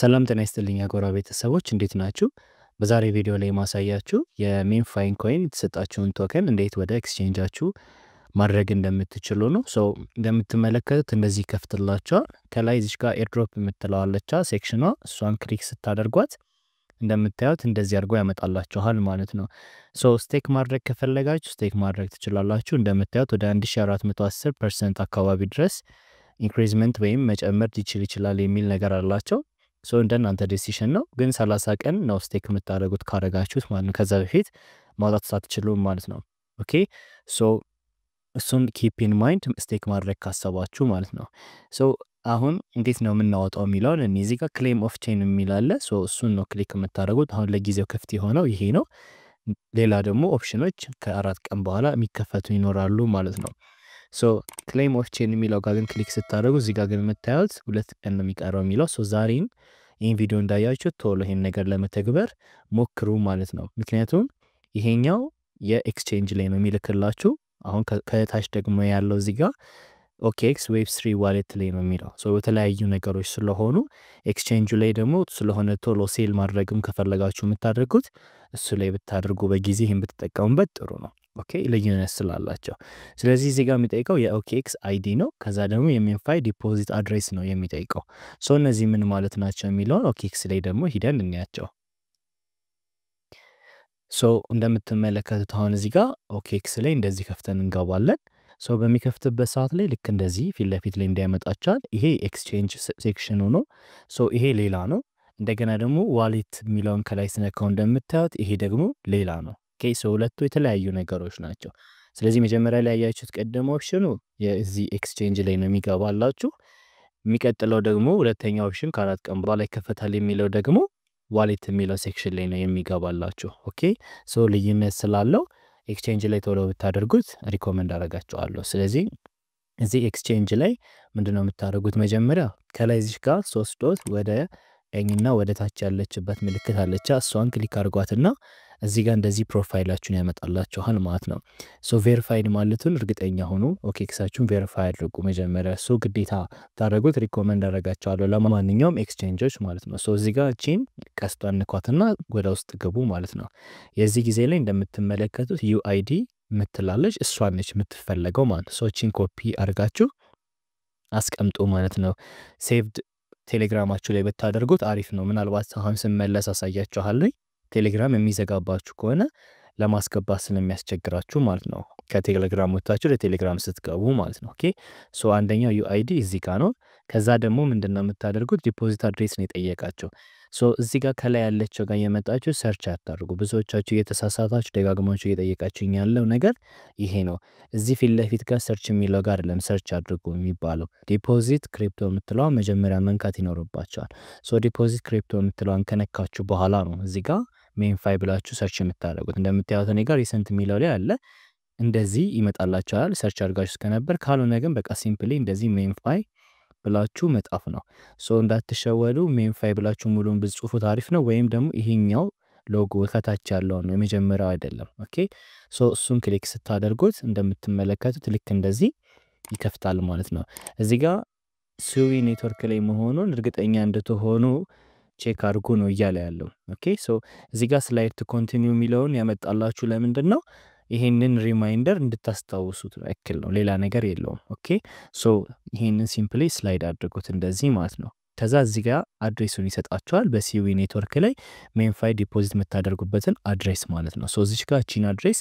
ሰላም ጤና ይስጥልኝ አጎራ ቤተሰቦች እንዴት ናችሁ? በዛሬ ቪዲዮ ላይ የማሳያችሁ የ MemeFi ን coin የተሰጣችሁን token እንዴት ወደ ኤክስቼንጃችሁ ማድረግ እንደምትችሉ ነው። so እንደምትመለከቱት እንደዚህ ይከፍትላችኋል። ከላይ እዚች ጋር airdrop የምትለዋ አለቻ section ኗ እሷን click ስታደርጓት እንደምታዩት እንደዚህ አድርጎ ያመጣላችኋል ማለት ነው። so stake ማድረግ ከፈለጋችሁ stake ማድረግ ትችላላችሁ። እንደምታዩት ወደ 1410 percent አካባቢ ድረስ increasement ወይም መጨመር ሊችል ይችላል የሚል ነገር አላቸው። so እንደ እናንተ decision ነው። ግን 30 ቀን ነው stake የምታደርጉት ካደረጋችሁት ማለት ነው። ከዛ በፊት ማውጣት አትችሉም ማለት ነው። okay so እሱን keep in mind stake ማድረግ ካሰባችሁ ማለት ነው። so አሁን እንዴት ነው የምናወጣው የሚለውን እኔ እዚህ ጋር claim off-chain የሚል so እሱን ነው click የምታደርጉት። አሁን ለጊዜው ክፍት የሆነው ይሄ ነው። ሌላ ደግሞ option ኖች ከአራት ቀን በኋላ የሚከፈቱ ይኖራሉ ማለት ነው። claim off-chain የሚለው ጋር ግን click ስታደርጉ እዚህ ጋር ግን የምታዩት ሁለት ቀን ነው የሚቀረው የሚለው so ዛሬን ይህን ቪዲዮ እንዳያችሁ ቶሎ ይሄን ነገር ለመተግበር ሞክሩ ማለት ነው። ምክንያቱም ይሄኛው የ exchange ላይ ነው የሚልክላችሁ። አሁን ከታች ደግሞ ያለው እዚህ ጋር OKX Web3 wallet ላይ ነው የሚለው የተለያዩ ነገሮች ስለሆኑ ኤክስቼንጁ ላይ ደግሞ ስለሆነ ቶሎ sell ማድረግም ከፈለጋችሁ የምታደርጉት እሱ ላይ ብታደርጉ በጊዜ ይህን ብትጠቀሙበት ጥሩ ነው። okay ልዩነት ስላላቸው። ስለዚህ እዚህ ጋር የሚጠይቀው የ OKX ID ነው። ከዛ ደግሞ የ MemeFi deposit address ነው የሚጠይቀው። so እነዚህ ምን ማለት ናቸው የሚለውን OKX ላይ ደግሞ ሂደን እንያቸው። so እንደምትመለከቱት አሁን እዚህ ጋር OKX ላይ እንደዚህ ከፍተን እንገባለን። so በሚከፍትበት ሰዓት ላይ ልክ እንደዚህ ፊት ለፊት ላይ እንዲያመጣቻል። ይሄ exchange section ኑ ነው። so ይሄ ሌላ ነው። እንደገና ደግሞ wallet የሚለውን ከላይ ስነካው እንደምታዩት ይሄ ደግሞ ሌላ ነው። so ሁለቱ የተለያዩ ነገሮች ናቸው። ስለዚህ መጀመሪያ ላይ ያያችሁት ቀደም option ኑ የዚህ exchange ላይ ነው የሚገባላችሁ። የሚቀጥለው ደግሞ ሁለተኛ option ከአራት ቀን በኋላ ይከፈታል የሚለው ደግሞ wallet የሚለው section ላይ ነው የሚገባላችሁ። okay so ልዩነት ስላለው exchange ላይ ቶሎ ብታደርጉት recommend አደርጋችኋለሁ። ስለዚህ እዚህ exchange ላይ ምንድነው የምታደርጉት? መጀመሪያ ከላይ እዚህ ጋር ሶስት dot ወደ ቀኝና ወደ ታች ያለችበት ምልክት አለቻ። እሷን click አድርጓትና እዚህ ጋር እንደዚህ profile አችሁን ያመጣላችኋል ማለት ነው። so verified ማለቱን እርግጠኛ ሆኑ። OKX አችሁን verify አድርጉ መጀመሪያ። so ግዴታ ብታደርጉት recommend አደርጋችኋለሁ ለማንኛውም ኤክስቼንጆች ማለት ነው። so እዚህ ጋር ይቺን ቀስቷን ንኳትና ወደ ውስጥ ግቡ ማለት ነው። የዚህ ጊዜ ላይ እንደምትመለከቱት UID ምትላለች እሷን ነች የምትፈለገው ማለት ነው። so ይቺን copy አድርጋችሁ አስቀምጡ ማለት ነው። saved ቴሌግራማችሁ ላይ ብታደርጉት አሪፍ ነው። ምናልባት አሁን ስመለስ አሳያችኋለሁ። ቴሌግራም የሚዘጋባችሁ ከሆነ ለማስገባት ስለሚያስቸግራችሁ ማለት ነው። ከቴሌግራም ወጥታችሁ ለቴሌግራም ስትገቡ ማለት ነው። okay so አንደኛው UID እዚህ ጋር ነው። ከዛ ደግሞ ምንድን ነው የምታደርጉት deposit address ነው የጠየቃችሁ። so እዚህ ጋር ከላይ ያለችው ጋር የመጣችሁ search አታድርጉ። ብዙዎቻችሁ እየተሳሳታችሁ ደጋግማችሁ እየጠየቃችሁኝ ያለው ነገር ይሄ ነው። እዚህ ፊት ለፊት ጋር search የሚለው ጋር አይደለም search አድርጉ የሚባለው። deposit crypto የምትለዋን መጀመሪያ መንካት ይኖርባችኋል። so deposit crypto የምትለዋን ከነካችሁ በኋላ ነው እዚህ ጋር MemeFi ብላችሁ search የምታደርጉት። እንደምታዩት እኔ ጋር recent የሚለው ላይ አለ። እንደዚህ ይመጣላችኋል search አድርጋችሁ ከነበር። ካልሆነ ግን በቃ simply እንደዚህ MemeFi ብላችሁ መጻፍ ነው። so እንዳትሸወዱ MemeFi ብላችሁ ሙሉን ብጽፉት አሪፍ ነው። ወይም ደግሞ ይሄኛው ሎጎ ከታች ያለውን ነው የመጀመሪያው አይደለም። okay so እሱን click ስታደርጉት እንደምትመለከቱት ልክ እንደዚህ ይከፍታል ማለት ነው። እዚህ ጋር Sui network ላይ መሆኑን እርግጠኛ እንድትሆኑ check አድርጉ ነው እያለ ያለው። okay so እዚህ ጋር slide to continue የሚለውን ያመጣላችሁ ለምንድን ነው? ይሄንን reminder እንድታስታውሱት ያክል ነው። ሌላ ነገር የለውም። okay so ይሄንን simply slide አድርጉት እንደዚህ ማለት ነው። ከዛ እዚህ ጋር address ኡን ይሰጣችኋል። በ Sui network ላይ MemeFi deposit የምታደርጉበትን address ማለት ነው። so እዚች ጋር ቺን address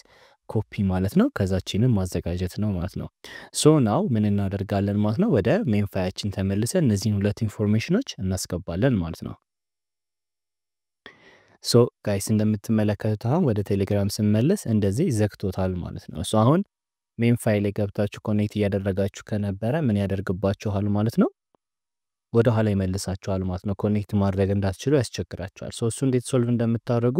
copy ማለት ነው። ከዛችንን ማዘጋጀት ነው ማለት ነው። so now ምን እናደርጋለን ማለት ነው? ወደ MemeFi ያችን ተመልሰን እነዚህን ሁለት information ኖች እናስገባለን ማለት ነው። so guys እንደምትመለከቱት አሁን ወደ ቴሌግራም ስመለስ እንደዚህ ዘግቶታል ማለት ነው። so አሁን MemeFi ገብታችሁ connect እያደረጋችሁ ከነበረ ምን ያደርግባችኋል ማለት ነው? ወደ ኋላ ይመልሳችኋል ማለት ነው። connect ማድረግ እንዳትችሉ ያስቸግራችኋል። so እሱ እንዴት solve እንደምታደርጉ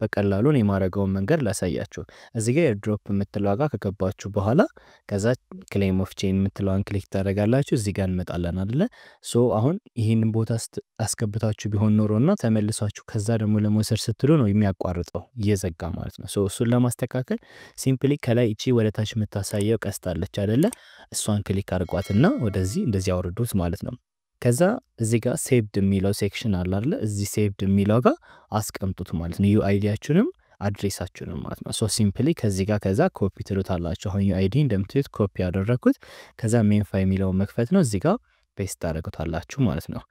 በቀላሉን የማድረገውን መንገድ ላሳያችሁ። እዚህ ጋር airdrop የምትለዋ ጋር ከገባችሁ በኋላ ከዛ claim off-chain የምትለዋን click ታደርጋላችሁ። እዚህ ጋር እንመጣለን አደለ? so አሁን ይህንን ቦታ አስገብታችሁ ቢሆን ኖሮ እና ተመልሷችሁ ከዛ ደግሞ ለመውሰድ ስትሉ ነው የሚያቋርጠው እየዘጋ ማለት ነው። እሱን ለማስተካከል simply ከላይ እቺ ወደ ታች የምታሳየው ቀስት አለች አደለ? እሷን click አድርጓትና ወደዚህ እንደዚህ አውርዱት ማለት ነው። ከዛ እዚህ ጋር saved የሚለው section አለ አይደለ? እዚህ saved የሚለው ጋር አስቀምጡት ማለት ነው። UID ያችሁንም address ኣችሁንም ማለት ነው። so simply ከዚህ ጋር ከዛ ኮፒ ትሉታላችሁ። አሁን UID እንደምትዩት ኮፒ ያደረግኩት ከዛ MemeFi የሚለውን መክፈት ነው። እዚህ ጋር paste ታደረጉታላችሁ ማለት ነው።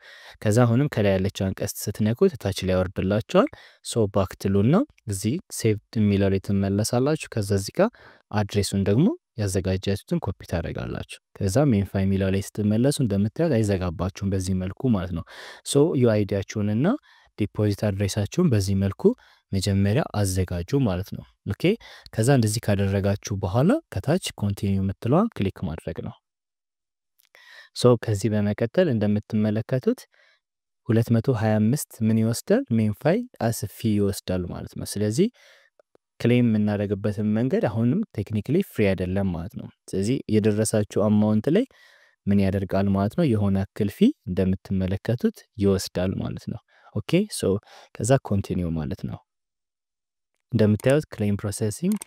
ከዛ አሁንም ከላይ ያለችውን ቀስት ስትነኩት ታች ላይ ያወርድላችኋል። so back ትሉና እዚህ saved የሚለው ላይ ትመለሳላችሁ። ከዛ እዚህ ጋር address ኡን ደግሞ ያዘጋጃችሁትን ኮፒ ታደርጋላችሁ። ከዛ MemeFi የሚለው ላይ ስትመለሱ እንደምታዩት አይዘጋባችሁም በዚህ መልኩ ማለት ነው። so UID ያችሁንና deposit address ኣችሁን በዚህ መልኩ መጀመሪያ አዘጋጁ ማለት ነው። okay ከዛ እንደዚህ ካደረጋችሁ በኋላ ከታች continue የምትለዋን click ማድረግ ነው። so ከዚህ በመቀጠል እንደምትመለከቱት 225 ምን ይወስዳል? MemeFi as fee ይወስዳል ማለት ነው። ስለዚህ claim የምናደርግበትን መንገድ አሁንም technically free አይደለም ማለት ነው። ስለዚህ የደረሳችሁ amount ላይ ምን ያደርጋል ማለት ነው? የሆነ ያክል fee እንደምትመለከቱት ይወስዳል ማለት ነው። okay so ከዛ continue ማለት ነው። እንደምታዩት claim processing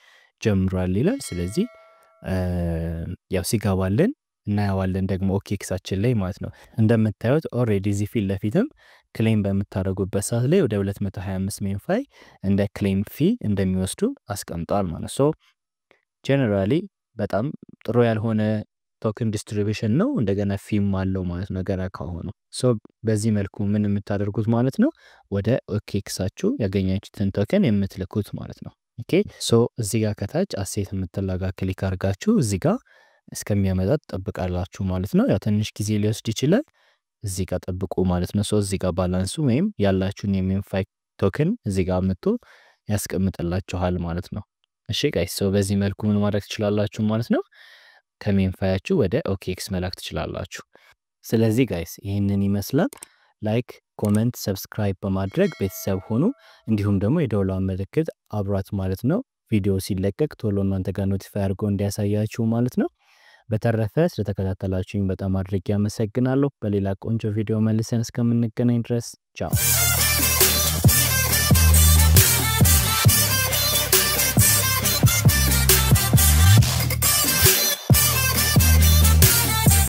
ጀምሯል ይላል። ስለዚህ ያው ሲገባልን እናየዋለን ደግሞ OKX ኣችን ላይ ማለት ነው። እንደምታዩት already እዚህ ፊት ለፊትም claim በምታደርጉበት ሰዓት ላይ ወደ 225 MemeFi እንደ claim fee እንደሚወስዱ አስቀምጠዋል ማለት so generally በጣም ጥሩ ያልሆነ token distribution ነው። እንደገና fee ም አለው ማለት ነው ገና ከሆኑ በዚህ መልኩ ምን የምታደርጉት ማለት ነው ወደ OKX ኣችሁ ያገኛችሁትን token የምትልኩት ማለት ነው። okay so እዚህ ጋር ከታች asset የምትላው ጋ click አድርጋችሁ እዚህ ጋር እስከሚያመጣት ጠብቃላችሁ ማለት ነው። ያው ትንሽ ጊዜ ሊወስድ ይችላል። እዚህ ጋር ጠብቁ ማለት ነው። so እዚህ ጋር balance ኡ ወይም ያላችሁን የ MemeFi token እዚህ ጋር መጥቶ ያስቀምጥላችኋል ማለት ነው። እሺ guys so በዚህ መልኩ ምን ማድረግ ትችላላችሁ ማለት ነው። ከ MemeFi ያችሁ ወደ OKX መላክ ትችላላችሁ። ስለዚህ guys ይህንን ይመስላል። like፣ comment፣ subscribe በማድረግ ቤተሰብ ሆኑ። እንዲሁም ደግሞ የደወሏን ምልክት አብሯት ማለት ነው። ቪዲዮ ሲለቀቅ ቶሎ እናንተ ጋር notify አድርጎ እንዲያሳያችሁ ማለት ነው። በተረፈ ስለተከታተላችሁኝ በጣም አድርጌ አመሰግናለሁ። በሌላ ቆንጆ ቪዲዮ መልሰን እስከምንገናኝ ድረስ ቻው።